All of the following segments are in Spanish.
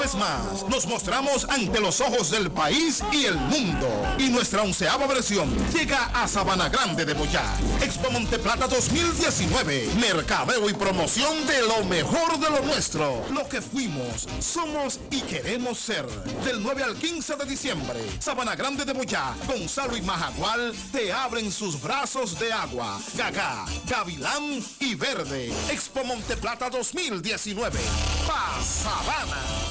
Vez más, nos mostramos ante los ojos del país y el mundo. Y nuestra onceava versión llega a Sabana Grande de Boyá. Expo Monteplata 2019. Mercadeo y promoción de lo mejor de lo nuestro. Lo que fuimos, somos y queremos ser. Del 9 al 15 de diciembre, Sabana Grande de Boyá, Gonzalo y Majagual te abren sus brazos de agua. Gagá, Gavilán y Verde. Expo Monteplata 2019. Pa Sabana.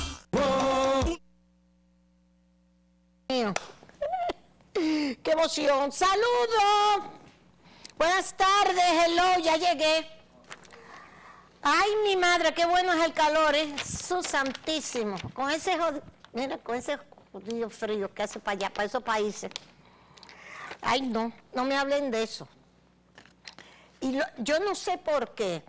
¡Qué emoción! ¡Saludos! Buenas tardes, hello, ya llegué. Ay, mi madre, qué bueno es el calor, es ¿eh? su santísimo. Con ese mira, con ese jodido frío que hace para allá, para esos países. Ay, no, no me hablen de eso. Y yo no sé por qué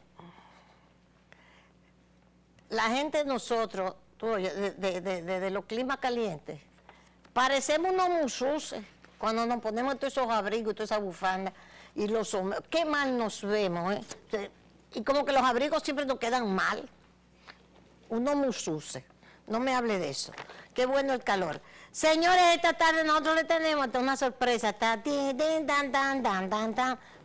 la gente de nosotros de, los climas calientes, parecemos unos mususes cuando nos ponemos todos esos abrigos y todas esas bufandas y los hombres. Qué mal nos vemos, ¿eh? Y como que los abrigos siempre nos quedan mal. Unos mususes. No me hable de eso. Qué bueno el calor. Señores, esta tarde nosotros le tenemos una sorpresa.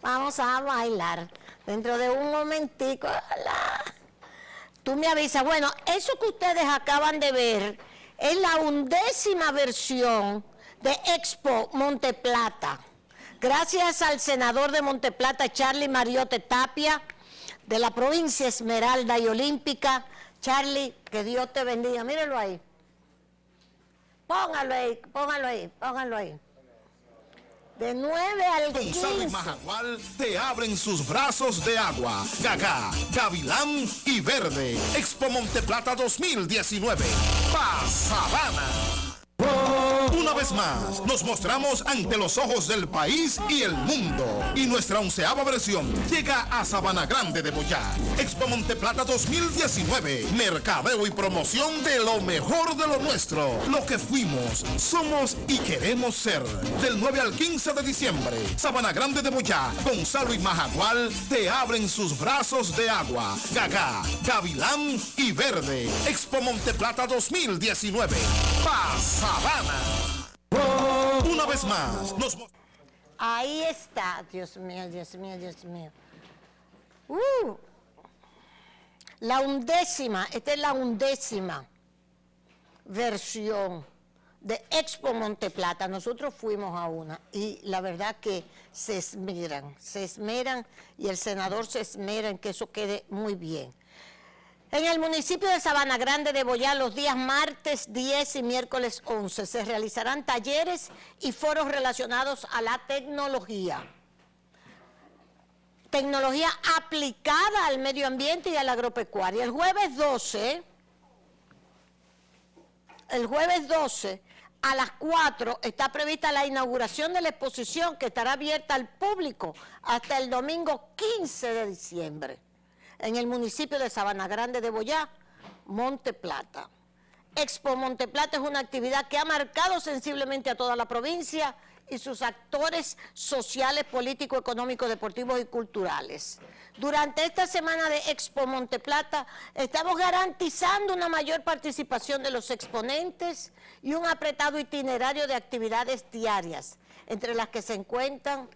Vamos a bailar. Dentro de un momentico. Tú me avisas. Bueno, eso que ustedes acaban de ver es la undécima versión de Expo Monteplata. Gracias al senador de Monteplata, Charlie Mariote Tapia, de la provincia Esmeralda y Olímpica. Charlie, que Dios te bendiga. Mírenlo ahí. Póngalo ahí, póngalo ahí, póngalo ahí. De 9 al Gonzalo y Majagual te abren sus brazos de agua. Gaga, Gavilán y Verde. Expo Monteplata 2019. Pa Sabana. Una vez más, nos mostramos ante los ojos del país y el mundo. Y nuestra onceava versión llega a Sabana Grande de Boyá. Expo Monteplata 2019. Mercadeo y promoción de lo mejor de lo nuestro. Lo que fuimos, somos y queremos ser. Del 9 al 15 de diciembre, Sabana Grande de Boyá, Gonzalo y Majagual te abren sus brazos de agua. Gagá, Gavilán y Verde. Expo Monteplata 2019. Pa Una vez más. Ahí está, Dios mío, Dios mío, Dios mío. Uh, la undécima, esta es la undécima versión de Expo Monteplata. Nosotros fuimos a una y la verdad que se esmeran, se esmeran y el senador se esmera en que eso quede muy bien. En el municipio de Sabana Grande de Boyá, los días martes 10 y miércoles 11, se realizarán talleres y foros relacionados a la tecnología. Tecnología aplicada al medio ambiente y a la agropecuaria. El jueves 12, el jueves 12, a las 4 está prevista la inauguración de la exposición que estará abierta al público hasta el domingo 15 de diciembre en el municipio de Sabana Grande de Boyá, Monte Plata. Expo Monte Plata es una actividad que ha marcado sensiblemente a toda la provincia y sus actores sociales, políticos, económicos, deportivos y culturales. Durante esta semana de Expo Monte Plata estamos garantizando una mayor participación de los exponentes y un apretado itinerario de actividades diarias, entre las que se encuentran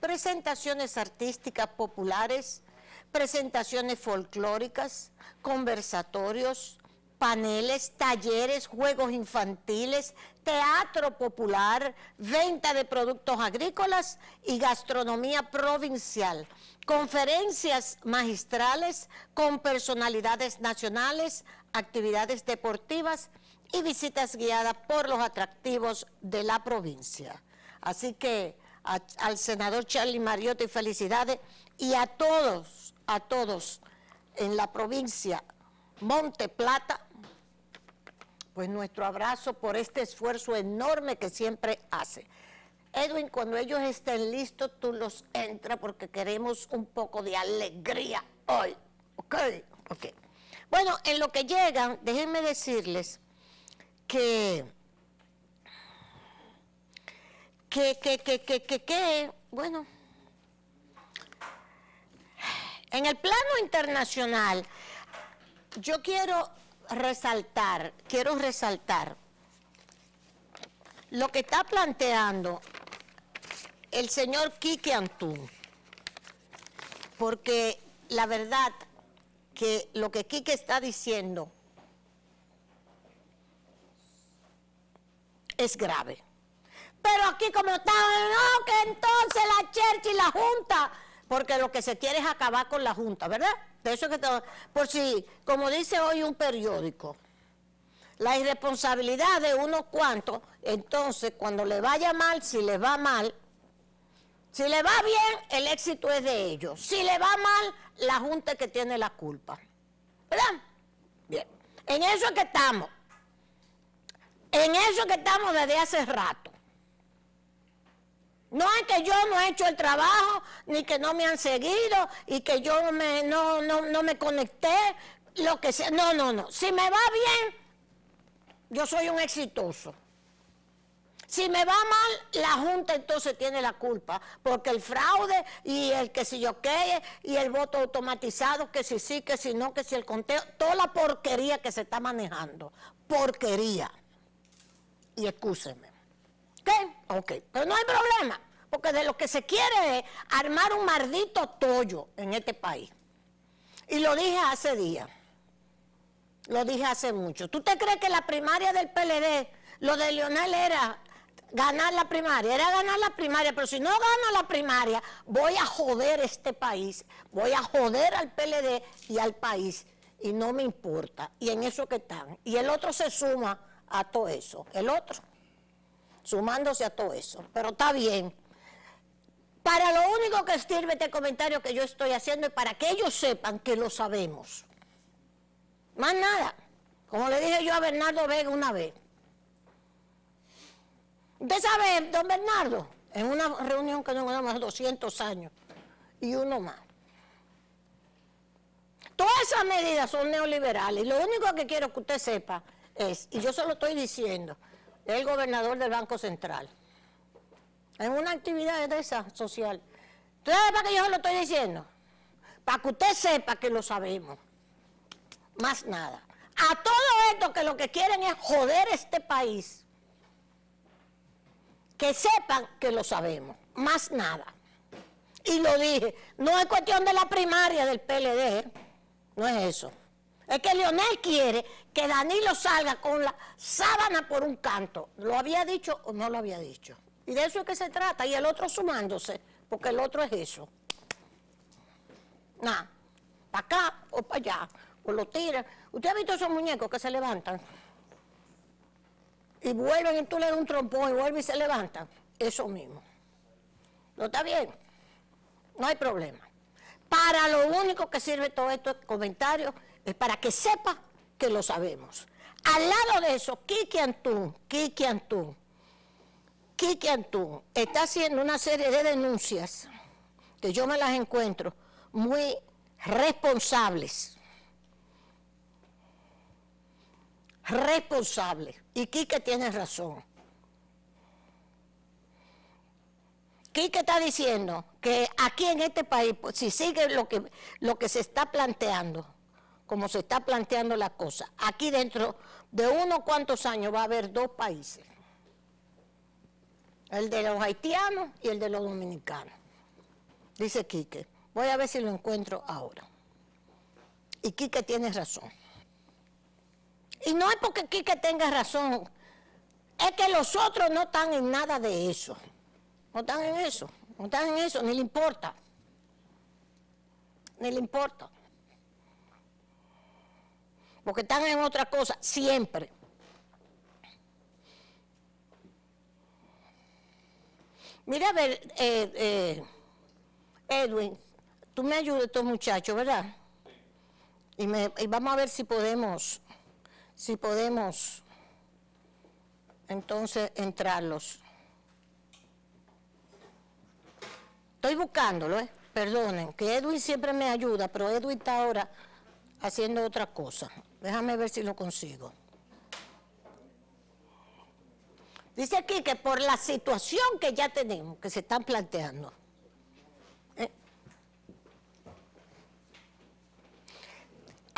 presentaciones artísticas populares, presentaciones folclóricas, conversatorios, paneles, talleres, juegos infantiles, teatro popular, venta de productos agrícolas y gastronomía provincial, conferencias magistrales con personalidades nacionales, actividades deportivas y visitas guiadas por los atractivos de la provincia. Así que al senador Charlie Mariotti felicidades y a todos a todos en la provincia Monte Plata, pues nuestro abrazo por este esfuerzo enorme que siempre hace. Edwin, cuando ellos estén listos, tú los entras porque queremos un poco de alegría hoy. ¿Ok? Ok. Bueno, en lo que llegan, déjenme decirles que, que, que, que, que, que, que bueno, en el plano internacional, yo quiero resaltar, quiero resaltar lo que está planteando el señor Quique Antún, porque la verdad que lo que Quique está diciendo es grave. Pero aquí como está, no, que entonces la Church y la Junta, porque lo que se quiere es acabar con la Junta, ¿verdad? De eso que por si, como dice hoy un periódico, la irresponsabilidad de unos cuantos, entonces cuando le vaya mal, si le va mal, si le va bien, el éxito es de ellos. Si le va mal, la Junta es que tiene la culpa. ¿Verdad? Bien. En eso es que estamos. En eso es que estamos desde hace rato. No es que yo no he hecho el trabajo, ni que no me han seguido, y que yo me, no, no, no me conecté, lo que sea. No, no, no. Si me va bien, yo soy un exitoso. Si me va mal, la Junta entonces tiene la culpa, porque el fraude y el que si yo qué, y el voto automatizado, que si sí, que si no, que si el conteo, toda la porquería que se está manejando, porquería. Y excúseme. ¿Qué? Ok, pero no hay problema, porque de lo que se quiere es armar un maldito tollo en este país. Y lo dije hace días, lo dije hace mucho. ¿Tú te crees que la primaria del PLD, lo de Lionel era ganar la primaria, era ganar la primaria, pero si no gano la primaria, voy a joder este país, voy a joder al PLD y al país, y no me importa, y en eso que están. Y el otro se suma a todo eso, el otro, sumándose a todo eso, pero está bien. Para lo único que sirve este comentario que yo estoy haciendo es para que ellos sepan que lo sabemos. Más nada. Como le dije yo a Bernardo Vega una vez, Usted sabe, don Bernardo, en una reunión que nos más 200 años y uno más. Todas esas medidas son neoliberales y lo único que quiero que usted sepa es, y yo se lo estoy diciendo, el gobernador del Banco Central, en una actividad de esa social. ¿Usted sabe para qué yo se lo estoy diciendo? Para que usted sepa que lo sabemos. Más nada. A todo esto que lo que quieren es joder este país que sepan que lo sabemos, más nada. Y lo dije, no es cuestión de la primaria del PLD, no es eso. Es que Leonel quiere que Danilo salga con la sábana por un canto. ¿Lo había dicho o no lo había dicho? Y de eso es que se trata. Y el otro sumándose, porque el otro es eso. Nada, para acá o para allá, o lo tiran. ¿Usted ha visto esos muñecos que se levantan? y vuelven y tú le das un trompón y vuelven y se levantan, eso mismo. ¿No está bien? No hay problema. Para lo único que sirve todo esto comentario es para que sepa que lo sabemos. Al lado de eso, Kiki Antún, Kiki Antún, Kiki Antún está haciendo una serie de denuncias que yo me las encuentro muy responsables responsable. Y Quique tiene razón. Quique está diciendo que aquí en este país, pues, si sigue lo que, lo que se está planteando, como se está planteando la cosa, aquí dentro de unos cuantos años va a haber dos países. El de los haitianos y el de los dominicanos. Dice Quique. Voy a ver si lo encuentro ahora. Y Quique tiene razón. Y no es porque Quique tenga razón, es que los otros no están en nada de eso. No están en eso, no están en eso, ni le importa. Ni le importa. Porque están en otra cosa, siempre. Mira, a ver, eh, eh, Edwin, tú me ayudas, estos muchachos, ¿verdad? Y, y vamos a ver si podemos si podemos entonces entrarlos. Estoy buscándolo, ¿eh? perdonen, que Edwin siempre me ayuda, pero Edwin está ahora haciendo otra cosa. Déjame ver si lo consigo. Dice aquí que por la situación que ya tenemos, que se están planteando,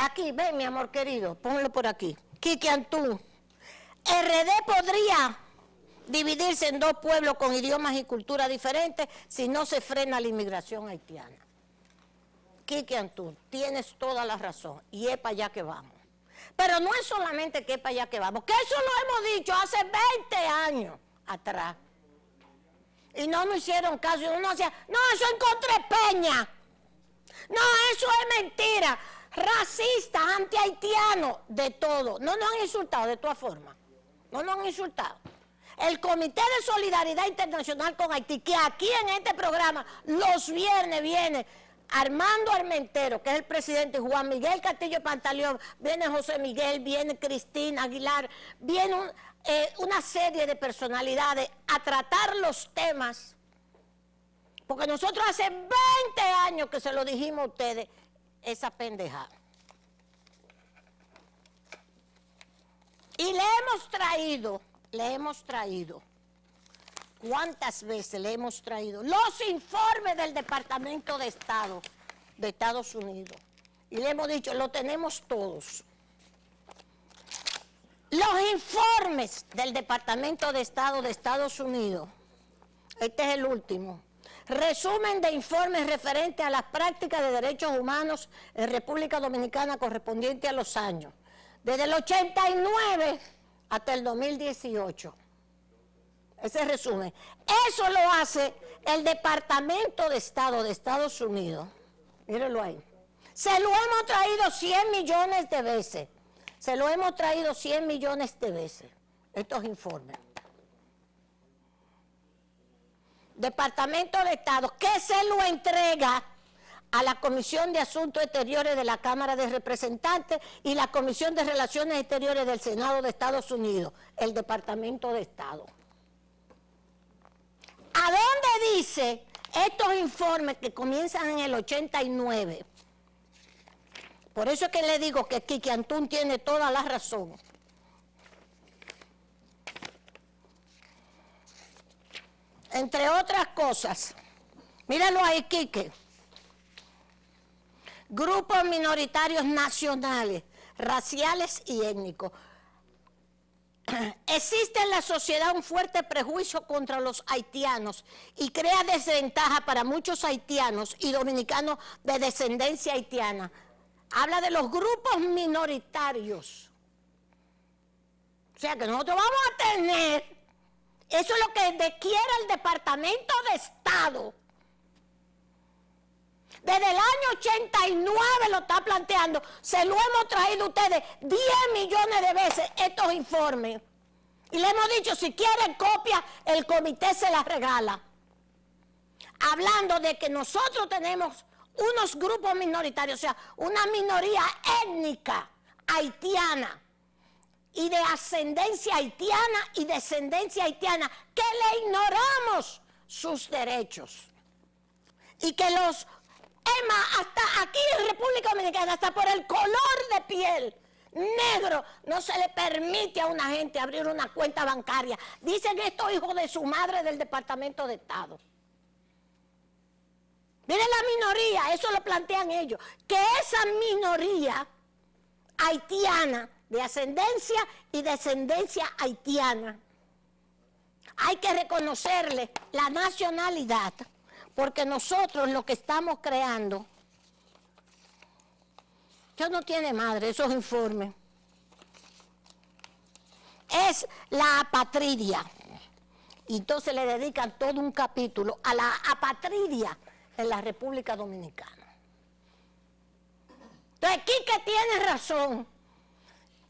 Aquí, ven, mi amor querido, ponlo por aquí. Kiki Antú. RD podría dividirse en dos pueblos con idiomas y culturas diferentes si no se frena la inmigración haitiana. Kiki Antú, tienes toda la razón y es para allá que vamos. Pero no es solamente que para allá que vamos, que eso lo hemos dicho hace 20 años atrás. Y no nos hicieron caso. Y uno decía, no, eso encontré Peña. No, eso es mentira. Racistas, anti-haitianos, de todo. No nos han insultado de todas formas. No nos han insultado. El Comité de Solidaridad Internacional con Haití, que aquí en este programa los viernes viene Armando Armentero, que es el presidente, Juan Miguel Castillo Pantaleón, viene José Miguel, viene Cristina Aguilar, viene eh, una serie de personalidades a tratar los temas, porque nosotros hace 20 años que se lo dijimos a ustedes, esa pendejada. Y le hemos traído, le hemos traído, ¿cuántas veces le hemos traído? Los informes del Departamento de Estado de Estados Unidos. Y le hemos dicho, lo tenemos todos. Los informes del Departamento de Estado de Estados Unidos, este es el último, resumen de informes referentes a las prácticas de derechos humanos en República Dominicana correspondiente a los años, desde el 89 hasta el 2018. Ese resumen. Eso lo hace el Departamento de Estado de Estados Unidos. Mírenlo ahí. Se lo hemos traído 100 millones de veces. Se lo hemos traído 100 millones de veces, estos informes. Departamento de Estado, que se lo entrega a la Comisión de Asuntos Exteriores de la Cámara de Representantes y la Comisión de Relaciones Exteriores del Senado de Estados Unidos, el Departamento de Estado. ¿A dónde dice estos informes que comienzan en el 89? Por eso es que le digo que Kiki Antún tiene toda la razón. Entre otras cosas, míralo ahí, Quique. Grupos minoritarios nacionales, raciales y étnicos. Existe en la sociedad un fuerte prejuicio contra los haitianos y crea desventaja para muchos haitianos y dominicanos de descendencia haitiana habla de los grupos minoritarios. O sea que nosotros vamos a tener, eso es lo que quiere el Departamento de Estado. Desde el año 89 lo está planteando, se lo hemos traído a ustedes 10 millones de veces estos informes. Y le hemos dicho, si quieren copia, el comité se las regala. Hablando de que nosotros tenemos unos grupos minoritarios, o sea, una minoría étnica haitiana y de ascendencia haitiana y descendencia haitiana, que le ignoramos sus derechos. Y que los, Emma, hasta aquí en República Dominicana, hasta por el color de piel negro, no se le permite a una gente abrir una cuenta bancaria. Dicen estos hijos de su madre del Departamento de Estado. Miren la minoría, eso lo plantean ellos, que esa minoría haitiana, de ascendencia y descendencia haitiana, hay que reconocerle la nacionalidad, porque nosotros lo que estamos creando, ya no tiene madre esos informes, es la apatridia. Y entonces le dedican todo un capítulo a la apatridia en la República Dominicana. Entonces, Quique tiene razón.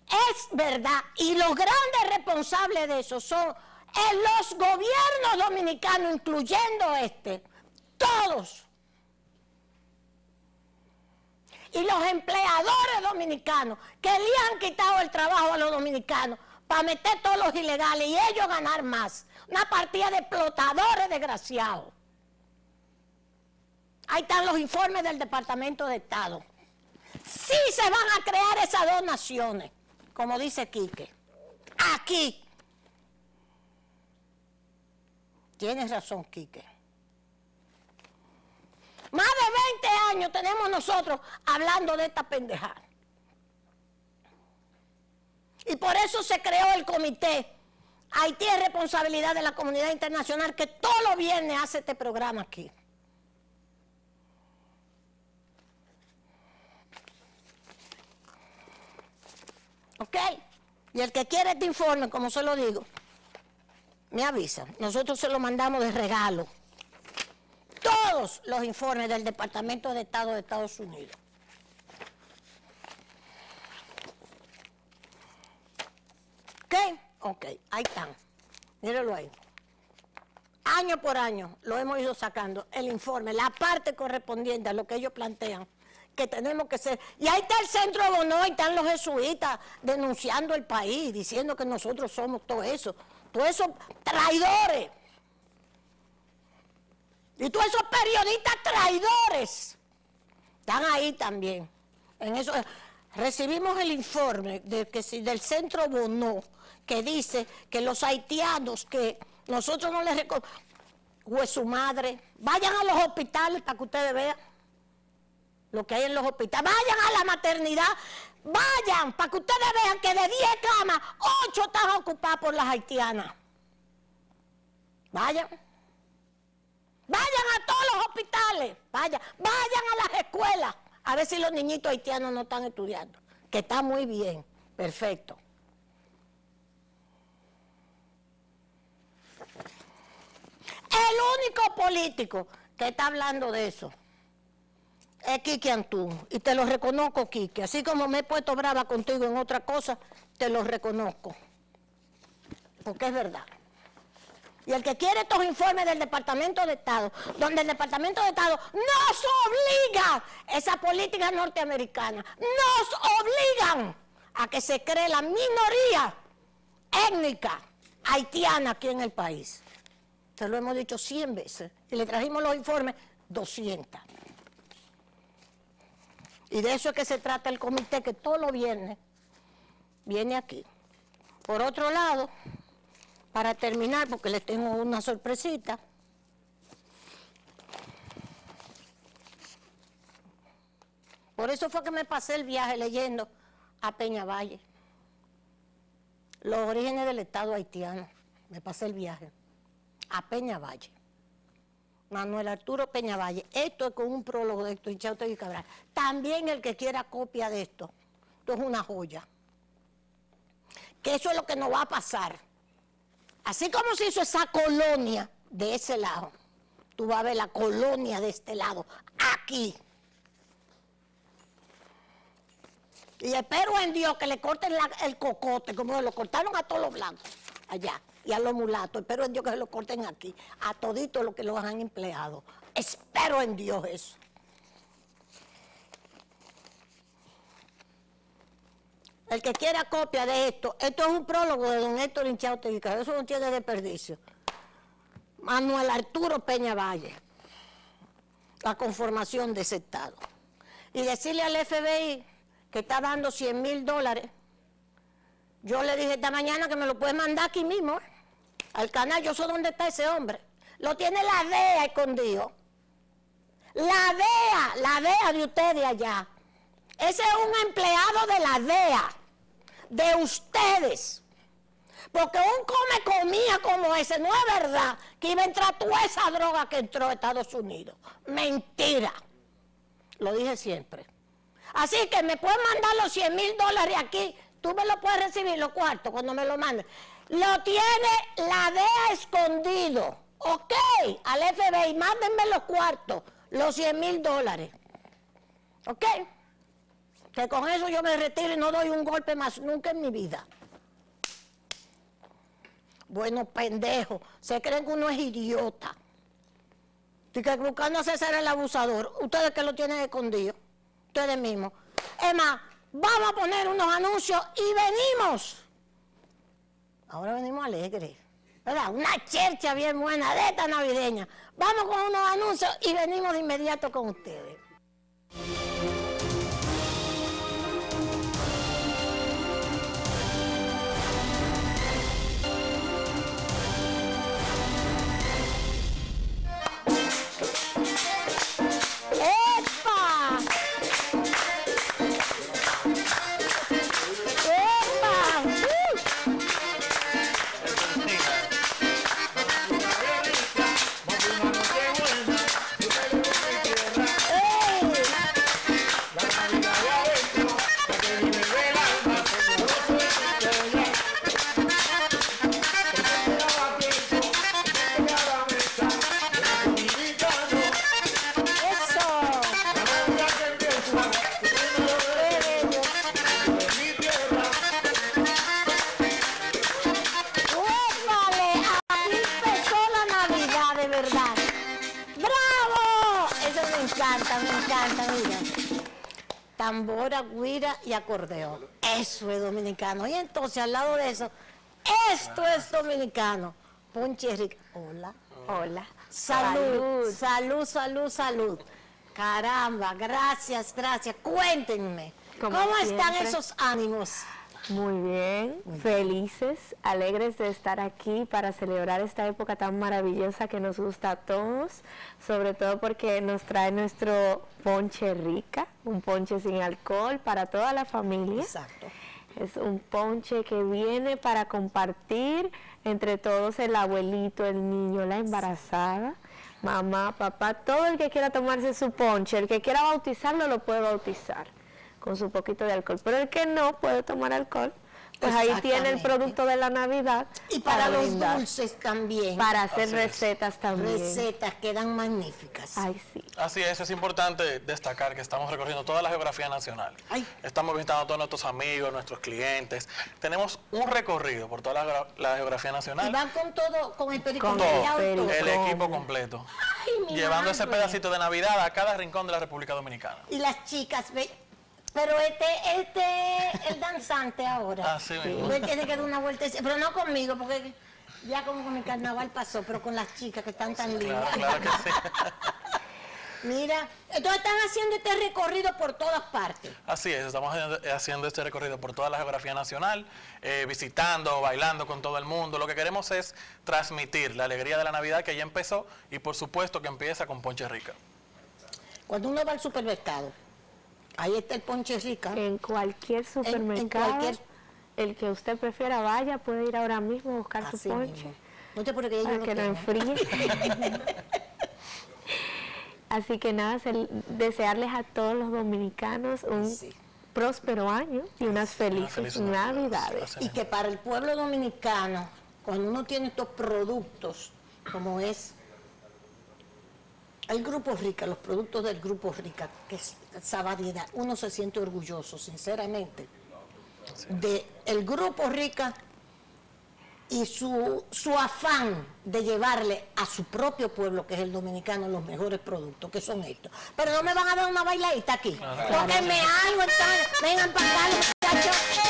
Es verdad. Y los grandes responsables de eso son los gobiernos dominicanos, incluyendo este. Todos. Y los empleadores dominicanos que le han quitado el trabajo a los dominicanos para meter todos los ilegales y ellos ganar más. Una partida de explotadores desgraciados. Ahí están los informes del Departamento de Estado. Sí se van a crear esas dos naciones, como dice Quique. Aquí. Tienes razón, Quique. Más de 20 años tenemos nosotros hablando de esta pendejada. Y por eso se creó el comité. Haití es responsabilidad de la comunidad internacional que todos los viernes hace este programa aquí. ¿Ok? Y el que quiere este informe, como se lo digo, me avisa. Nosotros se lo mandamos de regalo. Todos los informes del Departamento de Estado de Estados Unidos. ¿Ok? Ok, ahí están. Mírenlo ahí. Año por año lo hemos ido sacando, el informe, la parte correspondiente a lo que ellos plantean que tenemos que ser. Y ahí está el centro de Bono, ahí están los jesuitas denunciando el país, diciendo que nosotros somos todo eso, todos esos traidores. Y todos esos periodistas traidores están ahí también. En eso recibimos el informe del centro Bono que dice que los haitianos que nosotros no les recordamos, su madre, vayan a los hospitales para que ustedes vean lo que hay en los hospitales. Vayan a la maternidad, vayan, para que ustedes vean que de 10 camas, 8 están ocupadas por las haitianas. Vayan. Vayan a todos los hospitales, vayan, vayan a las escuelas, a ver si los niñitos haitianos no están estudiando, que está muy bien, perfecto. El único político que está hablando de eso es Quique Antú. Y te lo reconozco, Quique. Así como me he puesto brava contigo en otra cosa, te lo reconozco. Porque es verdad. Y el que quiere estos informes del Departamento de Estado, donde el Departamento de Estado nos obliga, esa política norteamericana, nos obligan a que se cree la minoría étnica haitiana aquí en el país. Se lo hemos dicho 100 veces. Y le trajimos los informes 200. Y de eso es que se trata el comité que todo lo viene, viene aquí. Por otro lado, para terminar, porque les tengo una sorpresita, por eso fue que me pasé el viaje leyendo a Peñavalle, los orígenes del Estado haitiano, me pasé el viaje a Peñavalle. Manuel Arturo Peñavalle. Esto es con un prólogo de Héctor y Cabral. También el que quiera copia de esto. Esto es una joya. Que eso es lo que nos va a pasar. Así como se hizo esa colonia de ese lado, tú vas a ver la colonia de este lado, aquí. Y espero en Dios que le corten el cocote, como lo cortaron a todos los blancos allá y a los mulatos. Espero en Dios que se lo corten aquí, a toditos los que los han empleado. Espero en Dios eso. El que quiera copia de esto, esto es un prólogo de don Héctor Hinchado eso no tiene desperdicio. Manuel Arturo Peña Valle, la conformación de ese Estado. Y decirle al FBI que está dando 100 mil dólares. Yo le dije esta mañana que me lo puede mandar aquí mismo. ¿eh? al canal, yo sé dónde está ese hombre. Lo tiene la DEA escondido. La DEA, la DEA de ustedes allá. Ese es un empleado de la DEA, de ustedes. Porque un come comía como ese, no es verdad que iba a entrar toda esa droga que entró a Estados Unidos. Mentira. Lo dije siempre. Así que me pueden mandar los 100 mil dólares aquí. Tú me lo puedes recibir los cuartos cuando me lo mandes. Lo tiene la DEA escondido. Ok, al FBI, mándenme los cuartos, los 100 mil dólares. Ok. Que con eso yo me retiro y no doy un golpe más nunca en mi vida. Bueno, pendejo, se creen que uno es idiota. Y que buscando ser el abusador. Ustedes que lo tienen escondido. Ustedes mismos. Es más, vamos a poner unos anuncios y venimos. Ahora venimos alegres. ¿Verdad? Una chercha bien buena de esta navideña. Vamos con unos anuncios y venimos de inmediato con ustedes. Y acordeón. Eso es dominicano. Y entonces al lado de eso, esto es dominicano. Ponche rica. Hola. Hola. Salud, salud, salud, salud. Caramba, gracias, gracias. Cuéntenme, Como ¿cómo están esos ánimos? Muy bien, felices, alegres de estar aquí para celebrar esta época tan maravillosa que nos gusta a todos, sobre todo porque nos trae nuestro ponche rica, un ponche sin alcohol para toda la familia. Exacto. Es un ponche que viene para compartir entre todos el abuelito, el niño, la embarazada, mamá, papá, todo el que quiera tomarse su ponche, el que quiera bautizarlo lo puede bautizar con su poquito de alcohol, pero el que no puede tomar alcohol, pues ahí tiene el producto de la Navidad Y para los brindar, dulces también. para hacer Así es. recetas también. Recetas quedan magníficas. Ay, sí. Así es, es importante destacar que estamos recorriendo toda la geografía nacional. Ay. Estamos visitando a todos nuestros amigos, nuestros clientes. Tenemos un recorrido por toda la, gra- la geografía Y nacional. van con todo, con el perico Con y todo. El equipo completo. Ay, mi Llevando ese pedacito de Navidad a cada rincón de la República Dominicana. Y las chicas, ve, pero este, este, el danzante ahora. Así mismo. Pues tiene que dar una vuelta, pero no conmigo, porque ya como con mi carnaval pasó, pero con las chicas que están tan lindas. Claro, claro que sí. Mira, entonces están haciendo este recorrido por todas partes. Así es, estamos haciendo- haciendo este recorrido por toda la geografía nacional, eh, visitando, bailando con todo el mundo. Lo que queremos es transmitir la alegría de la Navidad que ya empezó y por supuesto que empieza con Ponche Rica. Cuando uno va al supermercado, ahí está el ponche rica. En cualquier supermercado, cualquier- el que usted prefiera vaya, puede ir ahora mismo a buscar Así su ponche. mismo. No te yo para que lo enfríe. Así que nada, desearles a todos los dominicanos un Sí. próspero año y unas felices feliz navidades. Y que para el pueblo dominicano, cuando uno tiene estos productos, como es el Grupo Rica, los productos del Grupo Rica, que es esa variedad, uno se siente orgulloso, sinceramente, de el Grupo Rica y su, su afán de llevarle a su propio pueblo, que es el dominicano, los mejores productos, que son estos. Pero no me van a dar una bailadita aquí. Tóquenme algo, entonces, vengan para acá, muchachos.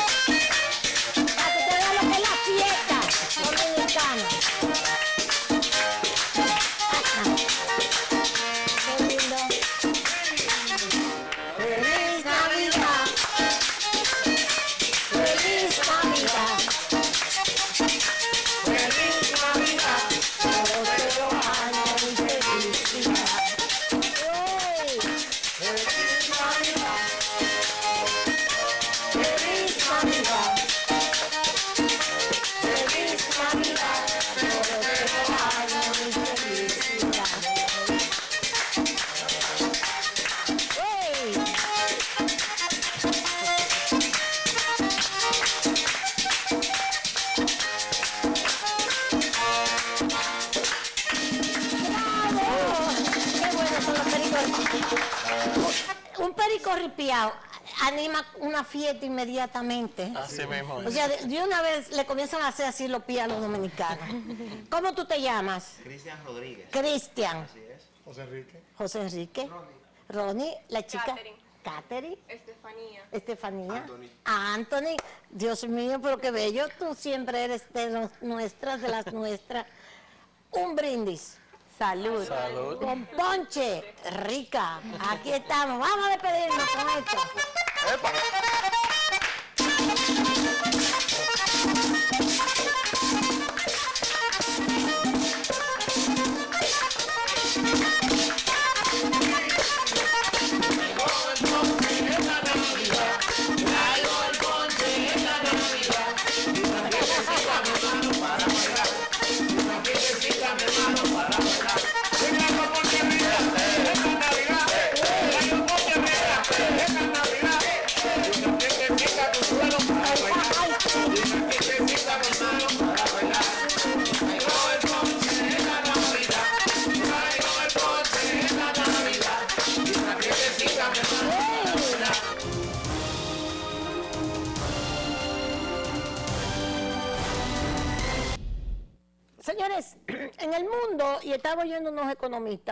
Fiesta inmediatamente. Así mismo. O sea, de, de una vez le comienzan a hacer así los pies a los dominicanos. ¿Cómo tú te llamas? Cristian Rodríguez. Cristian. Así es. José Enrique. José Enrique. Ronnie. la chica. Catherine. Catherine. Estefanía. Estefanía. Anthony. Anthony. Dios mío, pero qué bello. Tú siempre eres de los nuestras, de las nuestras. Un brindis. Salud. Salud. Con ponche. Rica. Aquí estamos. Vamos a despedirnos con esto. ¡Epa!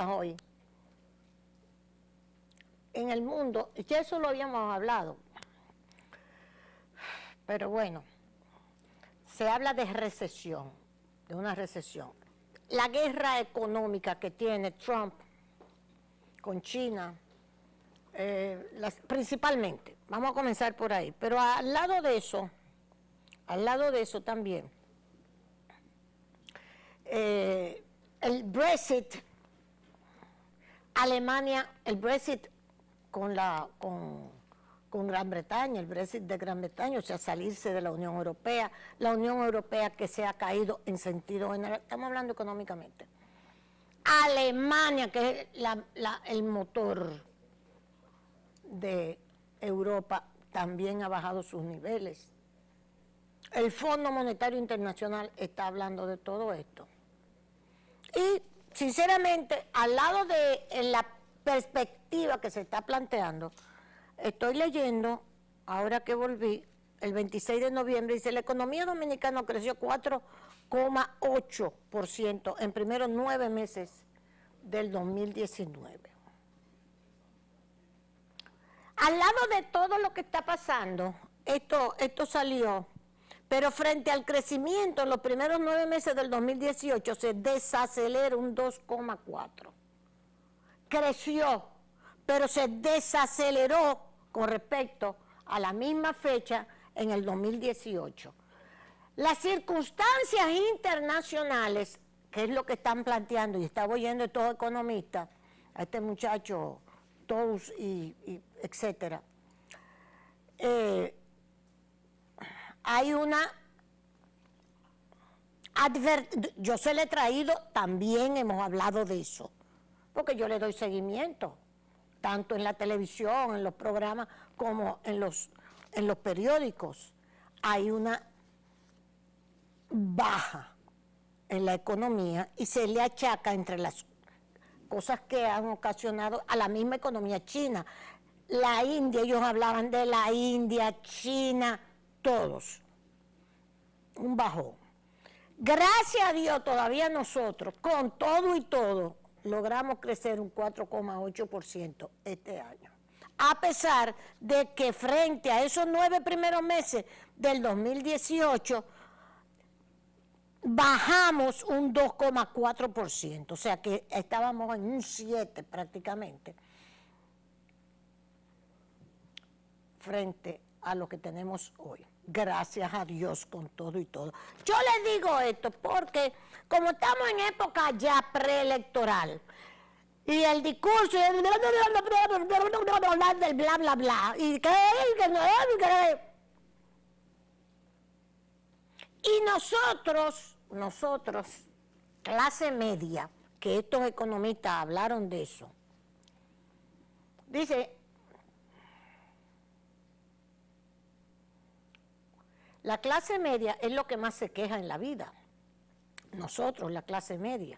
Hoy, en el mundo, ya eso lo habíamos hablado, pero bueno, se habla de recesión, de una recesión. La guerra económica que tiene Trump con China, eh, principalmente, vamos a comenzar por ahí, pero al lado de eso, al lado de eso también, eh, el Brexit, Alemania, el Brexit con la con, Gran Bretaña, el Brexit de Gran Bretaña, o sea, salirse de la Unión Europea, la Unión Europea que se ha caído en sentido general, estamos hablando económicamente. Alemania, que es el motor de Europa, también ha bajado sus niveles. El Fondo Monetario Internacional está hablando de todo esto. Y sinceramente, al lado de la perspectiva que se está planteando, estoy leyendo, ahora que volví, el 26 de noviembre, dice, la economía dominicana creció 4,8% en primeros nueve meses del 2019. Al lado de todo lo que está pasando, esto, esto salió pero frente al crecimiento en los primeros nueve meses del 2018 se desacelera un 2,4. Creció, pero se desaceleró con respecto a la misma fecha en el 2018. Las circunstancias internacionales, que es lo que están planteando, y estaba oyendo estos economistas, a este muchacho, todos y, etcétera, eh, hay una yo se le he traído, también hemos hablado de eso, porque yo le doy seguimiento, tanto en la televisión, en los programas, como en los, en los periódicos. Hay una baja en la economía y se le achaca entre las cosas que han ocasionado a la misma economía china. La India, ellos hablaban de la India, China, todos. Un bajón. Gracias a Dios todavía nosotros, con todo y todo, logramos crecer un 4,8% este año. A pesar de que frente a esos nueve primeros meses del 2018, bajamos un 2,4%, o sea que estábamos en un 7 prácticamente, frente a lo que tenemos hoy gracias a Dios con todo y todo. Yo les digo esto porque como estamos en época ya preelectoral y el discurso del bla bla bla y que y nosotros nosotros clase media que estos economistas hablaron de eso dice La clase media es lo que más se queja en la vida. Nosotros, la clase media.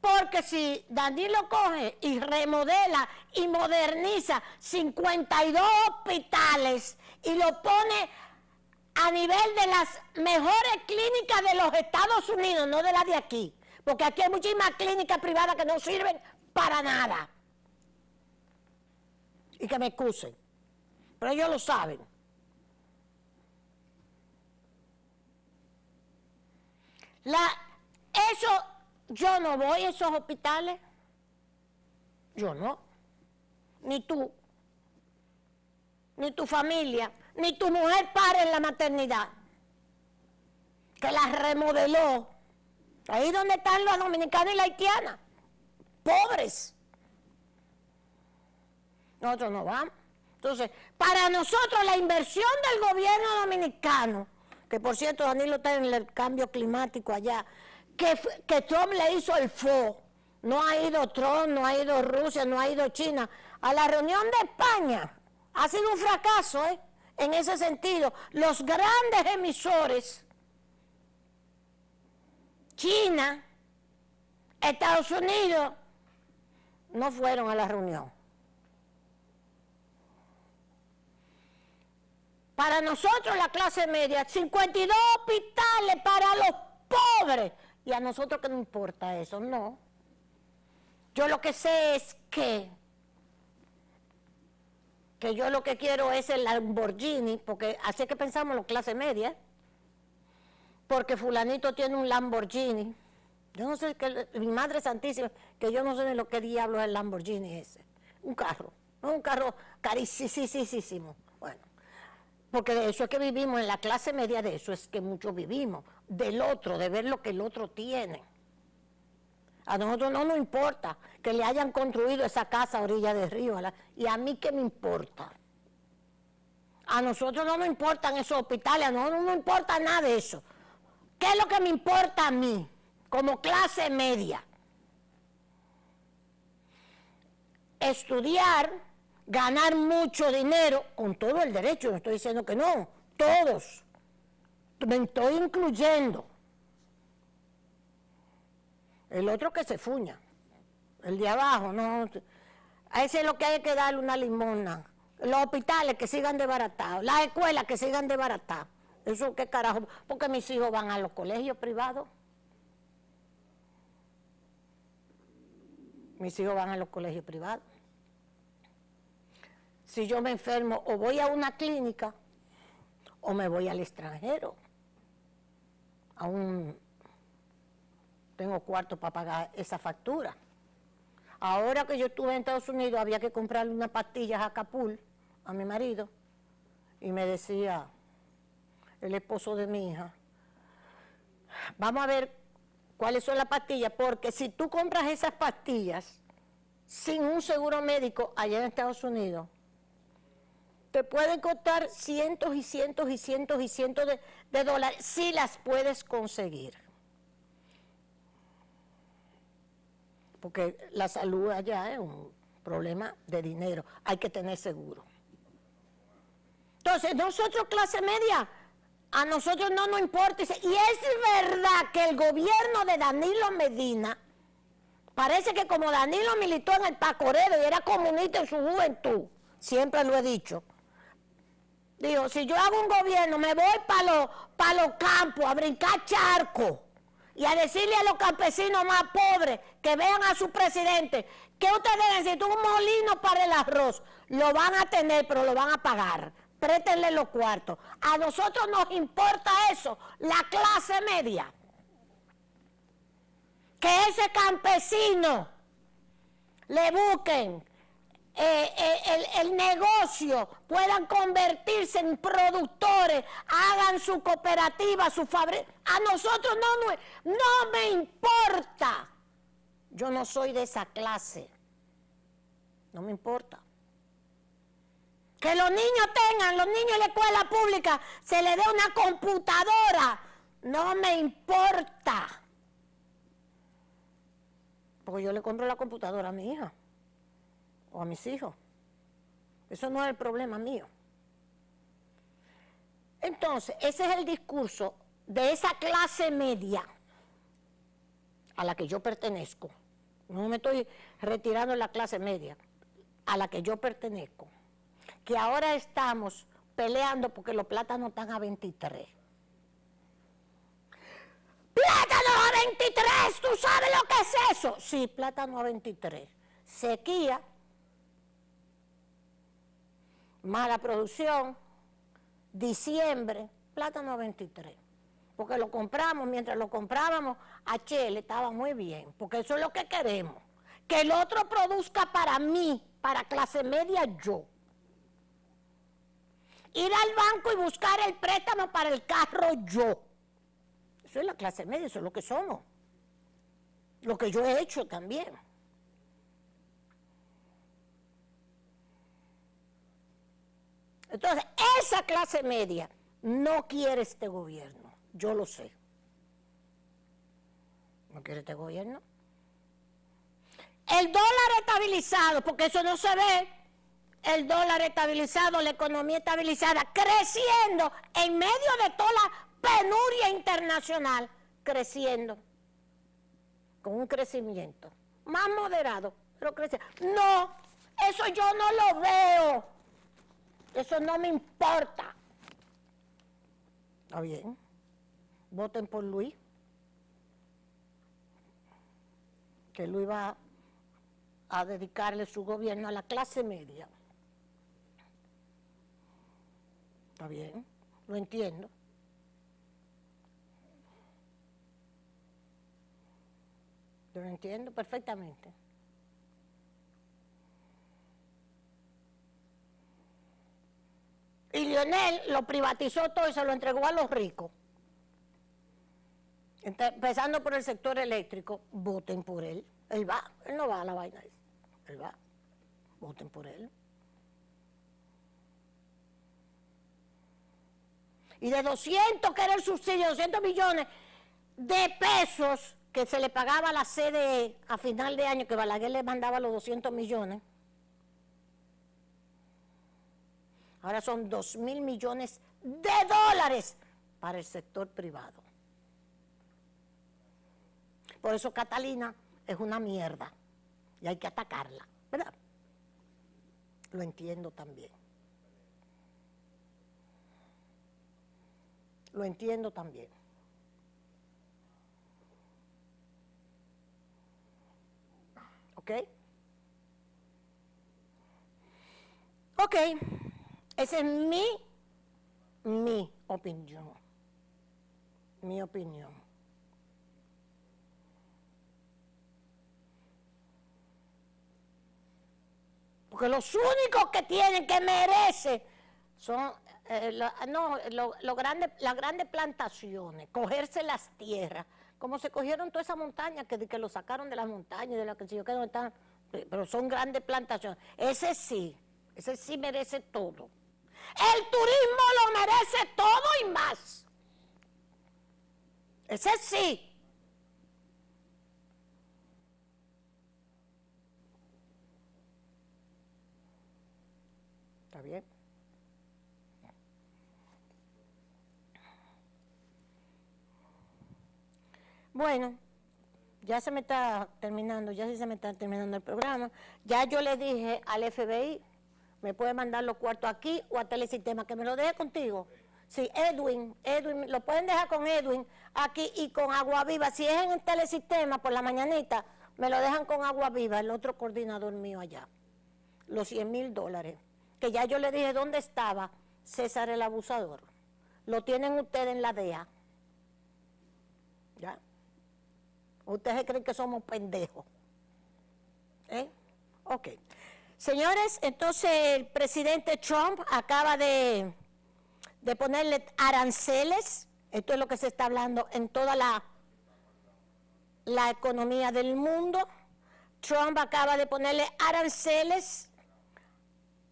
Porque si Danilo coge y remodela y moderniza 52 hospitales y lo pone a nivel de las mejores clínicas de los Estados Unidos, no de las de aquí, porque aquí hay muchísimas clínicas privadas que no sirven para nada. Y que me excusen, pero ellos lo saben. La, eso, yo no voy a esos hospitales. Yo no. Ni tú. Ni tu familia. Ni tu mujer para en la maternidad. Que la remodeló. Ahí donde están los dominicanos y la haitiana. Pobres. Nosotros no vamos. Entonces, para nosotros la inversión del gobierno dominicano que por cierto Danilo está en el cambio climático allá, que, que Trump le hizo el FO. No ha ido Trump, no ha ido Rusia, no ha ido China. A la reunión de España ha sido un fracaso, ¿eh? En ese sentido, los grandes emisores, China, Estados Unidos, no fueron a la reunión. Para nosotros la clase media, 52 hospitales para los pobres. Y a nosotros qué nos importa eso, no. Yo lo que sé es que, que yo lo que quiero es el Lamborghini, porque así que pensamos los clase media, porque fulanito tiene un Lamborghini. Yo no sé, que mi madre santísima, que yo no sé ni lo que diablo es el Lamborghini ese. Un carro, un carro carísimo. Porque de eso es que vivimos, en la clase media de eso es que muchos vivimos, del otro, de ver lo que el otro tiene. A nosotros no nos importa que le hayan construido esa casa a orilla del río. ¿Y a mí qué me importa? A nosotros no nos importan esos hospitales, a nosotros no nos importa nada de eso. ¿Qué es lo que me importa a mí como clase media? Estudiar, ganar mucho dinero, con todo el derecho, no estoy diciendo que no, todos. Me estoy incluyendo el otro que se fuña. El de abajo, no. A ese es lo que hay que darle una limona. Los hospitales que sigan desbaratados. Las escuelas que sigan desbaratadas. Eso qué carajo. Porque mis hijos van a los colegios privados. Mis hijos van a los colegios privados. Si yo me enfermo, o voy a una clínica, o me voy al extranjero, a un tengo cuarto para pagar esa factura. Ahora que yo estuve en Estados Unidos, había que comprarle unas pastillas a Capul, a mi marido, y me decía el esposo de mi hija, vamos a ver cuáles son las pastillas, porque si tú compras esas pastillas sin un seguro médico allá en Estados Unidos, te pueden costar cientos y cientos y cientos y cientos de, de dólares si las puedes conseguir. porque la salud allá es un problema de dinero, hay que tener seguro. Entonces, nosotros clase media, a nosotros no nos importa. Y es verdad que el gobierno de Danilo Medina, parece que como Danilo militó en el Pacorero y era comunista en su juventud, siempre lo he dicho, digo, si yo hago un gobierno, me voy para los, para los campos a brincar charco y a decirle a los campesinos más pobres que vean a su presidente que ustedes necesitan un molino para el arroz. Lo van a tener, pero lo van a pagar. Prétenle los cuartos. A nosotros nos importa eso, la clase media. Que ese campesino le busquen eh, eh, el, negocio, puedan convertirse en productores, hagan su cooperativa, su fábrica. A nosotros no, no, no me importa. Yo no soy de esa clase. No me importa. Que los niños tengan, los niños en la escuela pública, se les dé una computadora. No me importa. Porque yo le compro la computadora a mi hija o a mis hijos. Eso no es el problema mío. Entonces, ese es el discurso de esa clase media a la que yo pertenezco. No me estoy retirando de la clase media, a la que yo pertenezco. Que ahora estamos peleando porque los plátanos están a 23. ¡Plátano a 23! ¿Tú sabes lo que es eso? Sí, plátano a 23. Sequía, mala producción, diciembre, plátano 23. Porque lo compramos, mientras lo comprábamos, a Chile estaba muy bien, porque eso es lo que queremos. Que el otro produzca para mí, para clase media yo. Ir al banco y buscar el préstamo para el carro yo. Eso es la clase media, eso es lo que somos. Lo que yo he hecho también. Entonces, esa clase media no quiere este gobierno, yo lo sé. ¿No quiere este gobierno? El dólar estabilizado, porque eso no se ve, el dólar estabilizado, la economía estabilizada, creciendo en medio de toda la penuria internacional, creciendo, con un crecimiento más moderado, pero creciendo. No, eso yo no lo veo. Eso no me importa. Está bien. Voten por Luis. Que Luis va a dedicarle su gobierno a la clase media. Está bien, lo entiendo. Yo lo entiendo perfectamente. Y Lionel lo privatizó todo y se lo entregó a los ricos. Empezando por el sector eléctrico, voten por él. Él va, él no va a la vaina. Él va, voten por él. Y de 200, que era el subsidio, 200 millones de pesos que se le pagaba a la CDE a final de año, que Balaguer le mandaba los 200 millones, ahora son 2 mil millones de dólares para el sector privado. Por eso Catalina es una mierda y hay que atacarla, ¿verdad? Lo entiendo también. Lo entiendo también. ¿Ok? Ok, esa es mi, mi opinión. Mi opinión. Porque los únicos que tienen, que merecen, son eh, no, lo, grande, las grandes plantaciones, cogerse las tierras, como se cogieron toda esa montaña, que, que lo sacaron de las montañas, de la que se yo que están, pero son grandes plantaciones. Ese sí, ese sí merece todo. El turismo lo merece todo y más. Ese sí. ¿Está bien? Bueno, ya se me está terminando, ya sí se me está terminando el programa. Ya yo le dije al FBI, me puede mandar los cuartos aquí o a Telesistema, que me lo deje contigo. Sí, Edwin, Edwin, lo pueden dejar con Edwin aquí y con Agua Viva. Si es en el Telesistema por la mañanita, me lo dejan con Agua Viva, el otro coordinador mío allá. Los 100 mil dólares que ya yo le dije dónde estaba César el abusador. Lo tienen ustedes en la DEA. ¿Ya? Ustedes creen que somos pendejos. ¿Eh? Ok. Señores, entonces el presidente Trump acaba de, de ponerle aranceles. Esto es lo que se está hablando en toda la, la economía del mundo. Trump acaba de ponerle aranceles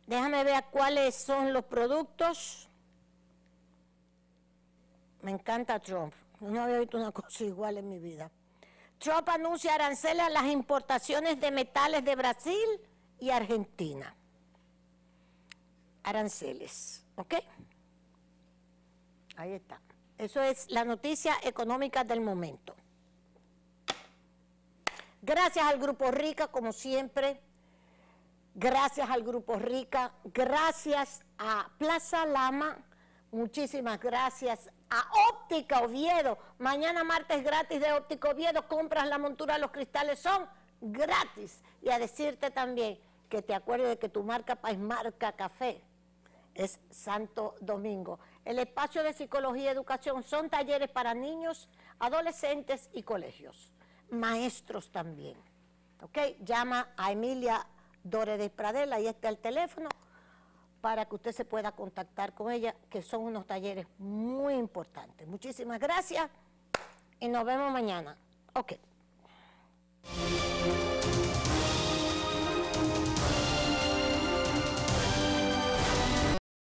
Déjame ver cuáles son los productos. Me encanta Trump. No había visto una cosa igual en mi vida. Trump anuncia aranceles a las importaciones de metales de Brasil y Argentina. Aranceles, ¿ok? Ahí está. Eso es la noticia económica del momento. Gracias al Grupo Rica, como siempre gracias al Grupo Rica, gracias a Plaza Lama, muchísimas gracias a Óptica Oviedo. Mañana martes gratis de Óptica Oviedo, compras la montura, los cristales son gratis. Y a decirte también que te acuerdes de que tu marca es marca café es Santo Domingo. El espacio de psicología y educación son talleres para niños, adolescentes y colegios. Maestros también. ¿Ok? Llama a Emilia Dore de Pradela, ahí está el teléfono para que usted se pueda contactar con ella, que son unos talleres muy importantes. Muchísimas gracias y nos vemos mañana. Ok.